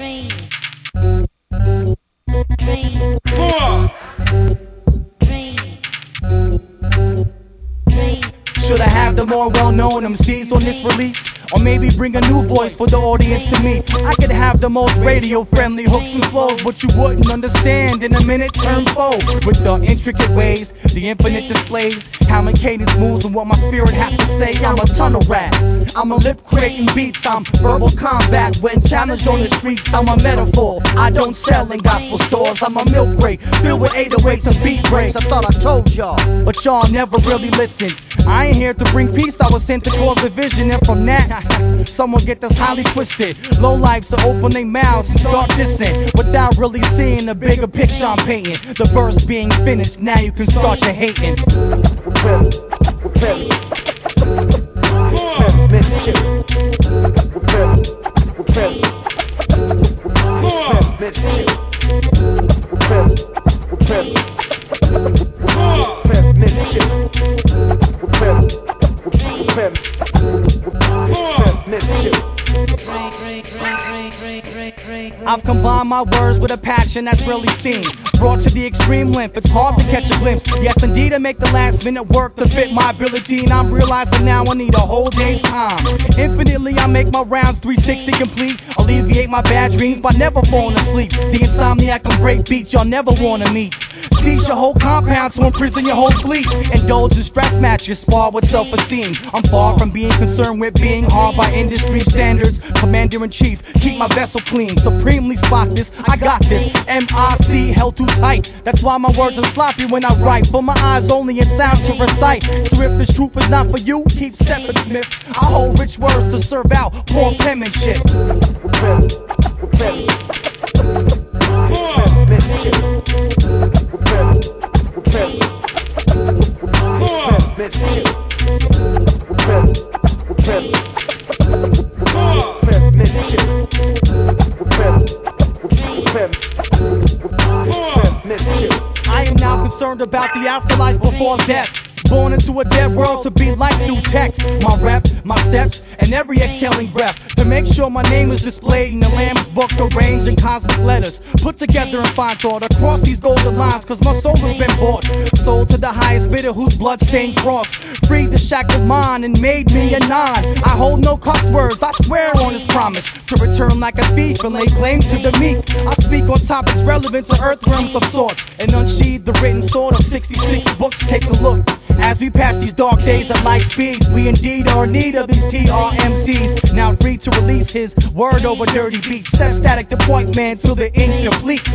Four. Should I have the more well-known MCs on this release? Or maybe bring a new voice for the audience to meet. I could have the most radio-friendly hooks and flows, but you wouldn't understand in a minute turn foe. With the intricate ways, the infinite displays, how my cadence moves and what my spirit has to say. I'm a tunnel rat. I'm a lip creating beats. I'm verbal combat when challenged on the streets. I'm a metaphor. I don't sell in gospel stores. I'm a milk crate filled with 808s and beat breaks. I thought I told y'all, but y'all never really listened. I ain't here to bring peace. I was sent to cause division, and from that, someone get this highly twisted. Low lives to open their mouths and start dissing without really seeing the bigger picture I'm painting. The verse being finished, now you can start your hating. I've combined my words with a passion that's really seen. Brought to the extreme length, it's hard to catch a glimpse. Yes, indeed, I make the last minute work to fit my ability. And I'm realizing now I need a whole day's time. Infinitely, I make my rounds 360 complete. Alleviate my bad dreams by never falling asleep. The insomniac can break beats y'all never wanna meet. Seize your whole compound to imprison your whole fleet. Indulge in stress matches, spar with self esteem. I'm far from being concerned with being harmed by industry standards. Commander in chief, keep my vessel clean. Supremely spotless, I got this. MIC held too tight. That's why my words are sloppy when I write. For my eyes only and sound to recite. So if this truth is not for you, keep stepping, Smith. I hold rich words to serve out poor penmanship. I am now concerned about the afterlife before death. Born into a dead world to be like new text. My rep, my steps, and every exhaling breath. To make sure my name is displayed in the Lamb's book, arranged in cosmic letters. Put together in fine thought across these golden lines, cause my soul has been bought. Sold to the highest bidder whose blood-stained cross. Freed the shackled mind and made me a nine. I hold no cuss words, I swear on his promise. To return like a thief and lay claim to the meek. I speak on topics relevant to earthworms of sorts. And unsheathe the written sword of 66 books. Take a look. As we pass these dark days at light speed, we indeed are in need of these TRMCs. Now free to release his word over dirty beats. Sev Statik the point man till the ink completes.